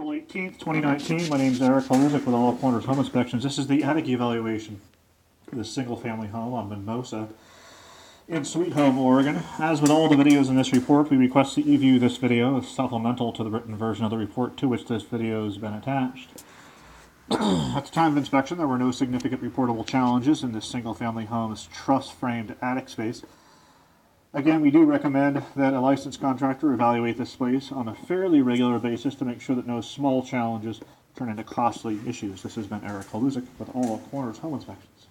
April 18th, 2019. My name is Erik Haluzak with All Corners Home Inspections. This is the attic evaluation for this single-family home on Mimosa in Sweet Home, Oregon. As with all the videos in this report, we request that you view this video as supplemental to the written version of the report to which this video has been attached. At the time of inspection, there were no significant reportable challenges in this single-family home's truss-framed attic space. Again, we do recommend that a licensed contractor evaluate this space on a fairly regular basis to make sure that no small challenges turn into costly issues. This has been Erik Haluzak with All Corners Home Inspections.